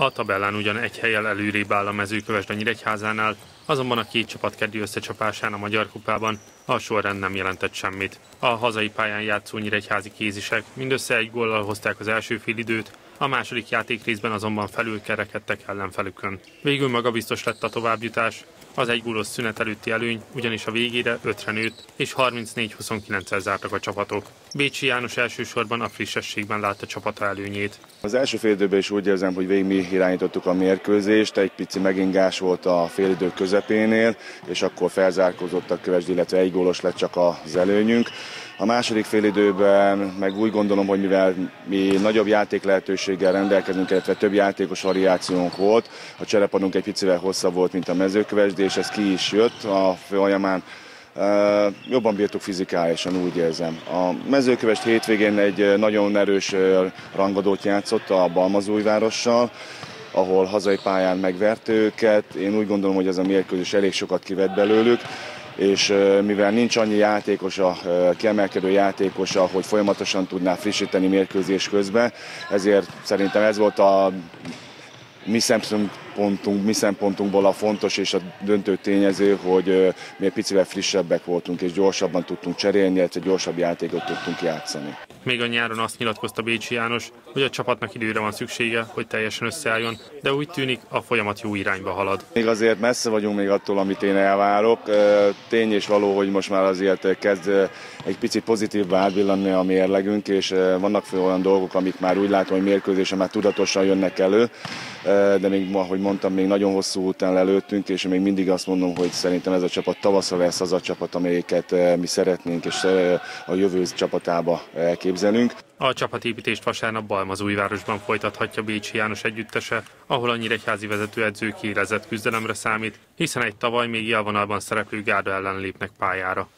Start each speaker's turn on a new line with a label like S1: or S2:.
S1: A tabellán ugyan egy helyel előrébb áll a mezőkövesd a Nyíregyházánál, azonban a két csapat keddi összecsapásán a Magyar Kupában a sorrend nem jelentett semmit. A hazai pályán játszó nyíregyházi kézisek mindössze egy góllal hozták az első félidőt, a második játékrészben azonban felülkerekedtek ellenfelükön. Végül magabiztos lett a továbbjutás, az egy gólos szünet előtti előny ugyanis a végére 5-re nőtt, és 34-29-el zártak a csapatok. Bécsi János elsősorban a frissességben látta csapata előnyét.
S2: Az első félidőben is úgy érzem, hogy végig mi irányítottuk a mérkőzést, egy pici megingás volt a félidő közepénél, és akkor felzárkózott a kövesd, illetve egy gólos lett csak az előnyünk. A második félidőben meg úgy gondolom, hogy mivel mi nagyobb játék lehetőséggel rendelkezünk, illetve több játékos variációnk volt, a cserepadunk egy picivel hosszabb volt, mint a mezőkövesd, és ez ki is jött a folyamán. Jobban bírtuk fizikálisan, úgy érzem. A mezőkövest hétvégén egy nagyon erős rangadót játszott a Balmazújvárossal, ahol hazai pályán megverte őket. Én úgy gondolom, hogy ez a mérkőzés elég sokat kivett belőlük és mivel nincs annyi játékosa, kiemelkedő játékosa, hogy folyamatosan tudná frissíteni mérkőzés közben, ezért szerintem ez volt a mi szempontunk, mi szempontunkból a fontos és a döntő tényező, hogy mi egy picivel frissebbek voltunk, és gyorsabban tudtunk cserélni, illetve gyorsabb játékot tudtunk játszani.
S1: Még a nyáron azt nyilatkozta Bécsi János, hogy a csapatnak időre van szüksége, hogy teljesen összeálljon, de úgy tűnik a folyamat jó irányba halad.
S2: Még azért messze vagyunk még attól, amit én elvárok. Tény és való, hogy most már azért kezd egy picit pozitív átvillanni a mérlegünk, és vannak fel olyan dolgok, amik már úgy látom, hogy mérkőzésen már tudatosan jönnek elő, de még, ahogy mondtam, még nagyon hosszú után előttünk, és még mindig azt mondom, hogy szerintem ez a csapat tavaszra lesz az a csapat, amelyiket mi szeretnénk, és a jövő csapatába elképzelünk.
S1: A csapatépítést vasárnap Balmazújvárosban folytathatja Bécsi János együttese, ahol a nyíregyházi vezetőedző kiélezett küzdelemre számít, hiszen egy tavaly még élvonalban szereplő gárda ellen lépnek pályára.